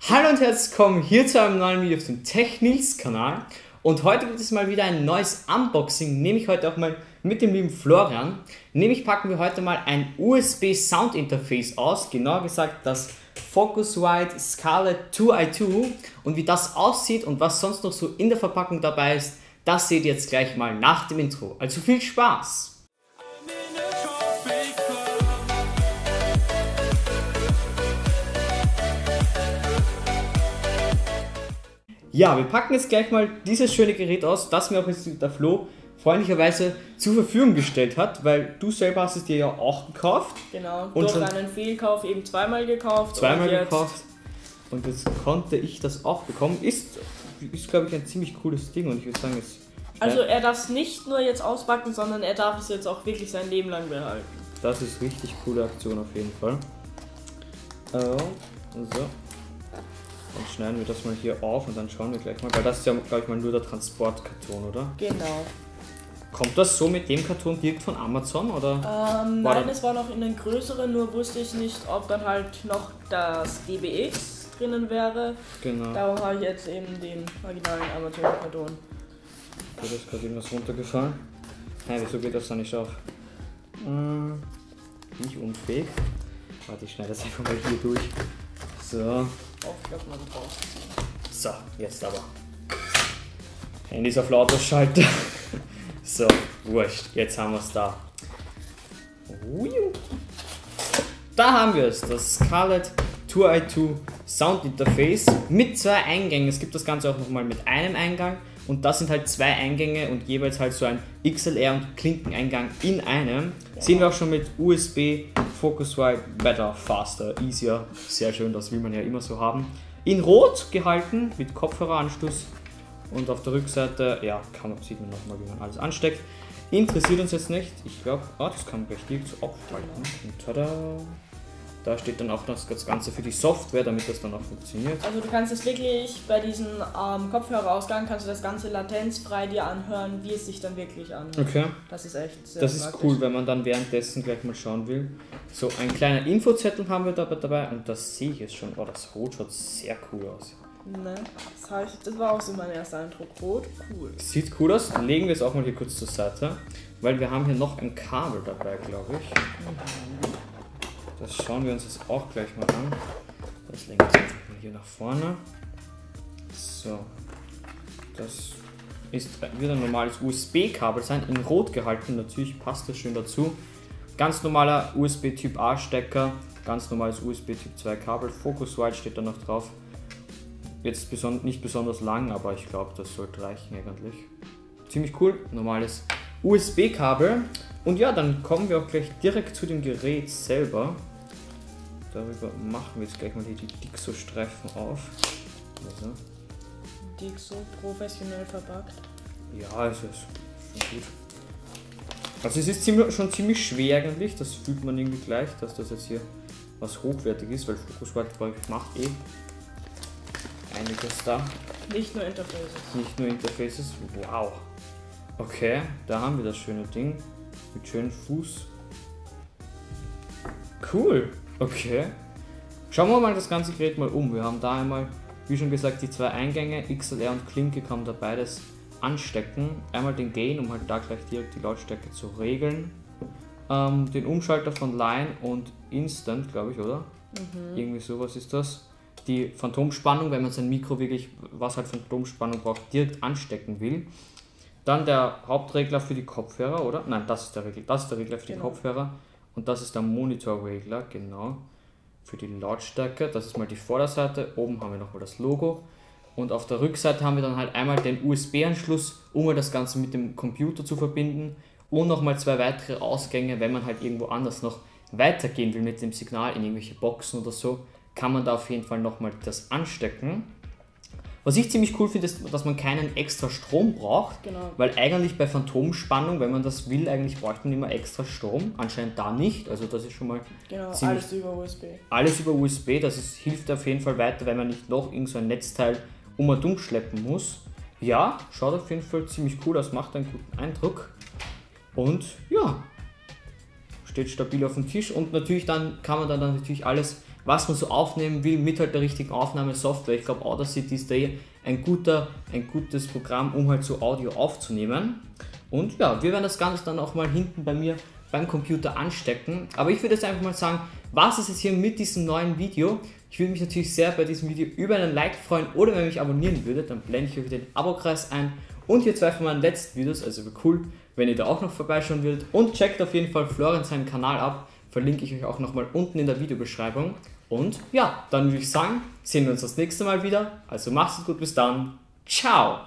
Hallo und herzlich willkommen hier zu einem neuen Video auf dem TechNils Kanal. Und heute gibt es mal wieder ein neues Unboxing, nehme ich heute auch mal mit dem lieben Florian. Nämlich packen wir heute mal ein USB Sound Interface aus, genauer gesagt das Focusrite Scarlett 2i2. Und wie das aussieht und was sonst noch so in der Verpackung dabei ist, das seht ihr jetzt gleich mal nach dem Intro. Also viel Spaß! Ja, wir packen jetzt gleich mal dieses schöne Gerät aus, das mir auch jetzt der Flo freundlicherweise zur Verfügung gestellt hat, weil du selber hast es dir ja auch gekauft. Genau, Und durch einen Fehlkauf eben zweimal gekauft. Zweimal und jetzt, gekauft. Und jetzt konnte ich das auch bekommen. Ist, ist glaube ich, ein ziemlich cooles Ding und ich würde sagen, es Also er darf es nicht nur jetzt auspacken, sondern er darf es jetzt auch wirklich sein Leben lang behalten. das ist richtig coole Aktion auf jeden Fall. Oh, so. Dann schneiden wir das mal hier auf und dann schauen wir gleich mal, weil das ist ja, glaube ich, mal nur der Transportkarton, oder? Genau. Kommt das so mit dem Karton direkt von Amazon, oder? Ähm, War nein, dann- es war noch in den größeren, nur wusste ich nicht, ob dann halt noch das DBX drinnen wäre. Genau. Darum habe ich jetzt eben den originalen Amazon-Karton. Da ist gerade irgendwas runtergefallen. Nein, wieso geht das da nicht auf? Hm, bin ich unfähig? Warte, ich schneide das einfach mal hier durch. So, Aufklappen und drauf. so, jetzt aber. Handys auf lauter schalter. so, wurscht, jetzt haben wir es da. Da haben wir es, das Scarlett 2i2 Sound Interface mit zwei Eingängen. Es gibt das Ganze auch nochmal mit einem Eingang und das sind halt zwei Eingänge und jeweils halt so ein XLR und Klinkeneingang in einem. Sehen wir auch schon mit USB, Focusrite, Better, Faster, Easier. Sehr schön, das will man ja immer so haben. In Rot gehalten mit Kopfhöreranschluss und auf der Rückseite, ja, kann man, sieht man nochmal, wie man alles ansteckt. Interessiert uns jetzt nicht. Ich glaube, ah, das kann man gleich so aufspalten. Und tada! Da steht dann auch das Ganze für die Software, damit das dann auch funktioniert. Also du kannst es wirklich bei diesem ähm, Kopfhörerausgang kannst du das Ganze latenzfrei dir anhören, wie es sich dann wirklich anhört. Okay. Das ist echt sehr Das ist praktisch. cool, wenn man dann währenddessen gleich mal schauen will. So, ein kleiner Infozettel haben wir dabei, dabei und das sehe ich jetzt schon. Oh, das Rot schaut sehr cool aus. Ne, das, ich, das war auch so mein erster Eindruck. Rot, cool. Sieht cool aus. Legen wir es auch mal hier kurz zur Seite, weil wir haben hier noch ein Kabel dabei, glaube ich. Das schauen wir uns jetzt auch gleich mal an. Das legen wir jetzt mal hier nach vorne. So. Das ist, wird ein normales USB-Kabel sein, in Rot gehalten. Natürlich passt das schön dazu. Ganz normaler USB Typ A Stecker, ganz normales USB Typ 2 Kabel. Focusrite steht da noch drauf. Jetzt nicht besonders lang, aber ich glaube, das sollte reichen eigentlich. Ziemlich cool, normales USB-Kabel. Und ja, dann kommen wir auch gleich direkt zu dem Gerät selber. Darüber machen wir jetzt gleich mal hier die Dixo-Streifen auf. Also, Dick so professionell verpackt. ja, es ist schon gut. Also es ist ziemlich, schon ziemlich schwer eigentlich, das fühlt man irgendwie gleich, dass das jetzt hier was hochwertig ist, weil euch macht eh einiges da. Nicht nur Interfaces. Nicht nur Interfaces. Wow. Okay, da haben wir das schöne Ding. Mit schönem Fuß. Cool. Okay. Schauen wir mal das ganze Gerät mal um. Wir haben da einmal, wie schon gesagt, die zwei Eingänge. XLR und Klinke kann man da beides anstecken. Einmal den Gain, um halt da gleich direkt die Lautstärke zu regeln. Ähm, den Umschalter von Line und Instant, glaube ich, oder? Irgendwie sowas ist das. Die Phantomspannung, wenn man sein Mikro wirklich, was halt Phantomspannung braucht, direkt anstecken will. Dann der Hauptregler für die Kopfhörer, oder? Nein, das ist der Regler, das ist der Regler für die Genau. Kopfhörer. Und das ist der Monitorregler, genau. Für die Lautstärke. Das ist mal die Vorderseite. Oben haben wir nochmal das Logo. Und auf der Rückseite haben wir dann halt einmal den USB-Anschluss, um mal das Ganze mit dem Computer zu verbinden. Und nochmal zwei weitere Ausgänge, wenn man halt irgendwo anders noch weitergehen will mit dem Signal in irgendwelche Boxen oder so, kann man da auf jeden Fall nochmal das anstecken. Was ich ziemlich cool finde, ist, dass man keinen extra Strom braucht. Genau. Weil eigentlich bei Phantomspannung, wenn man das will, eigentlich bräuchte man immer extra Strom. Anscheinend da nicht. Also das ist schon mal Genau, alles über USB. alles über USB. Das ist, hilft auf jeden Fall weiter, wenn man nicht noch irgend so ein Netzteil um und um schleppen muss. Ja, schaut auf jeden Fall ziemlich cool aus, macht einen guten Eindruck. Und ja, steht stabil auf dem Tisch und natürlich dann kann man dann natürlich alles was man so aufnehmen will, mit halt der richtigen Aufnahmesoftware. Ich glaube, Audacity ist da eh ein, guter, ein gutes Programm, um halt so Audio aufzunehmen. Und ja, wir werden das Ganze dann auch mal hinten bei mir beim Computer anstecken. Aber ich würde jetzt einfach mal sagen, was ist jetzt hier mit diesem neuen Video? Ich würde mich natürlich sehr bei diesem Video über einen Like freuen oder wenn ihr mich abonnieren würdet, dann blende ich euch den Abo-Kreis ein. Und hier zwei von meinen letzten Videos, also wäre cool, wenn ihr da auch noch vorbeischauen würdet. Und checkt auf jeden Fall Florian seinen Kanal ab, verlinke ich euch auch nochmal unten in der Videobeschreibung. Und ja, dann würde ich sagen, sehen wir uns das nächste Mal wieder. Also macht es gut, bis dann. Ciao!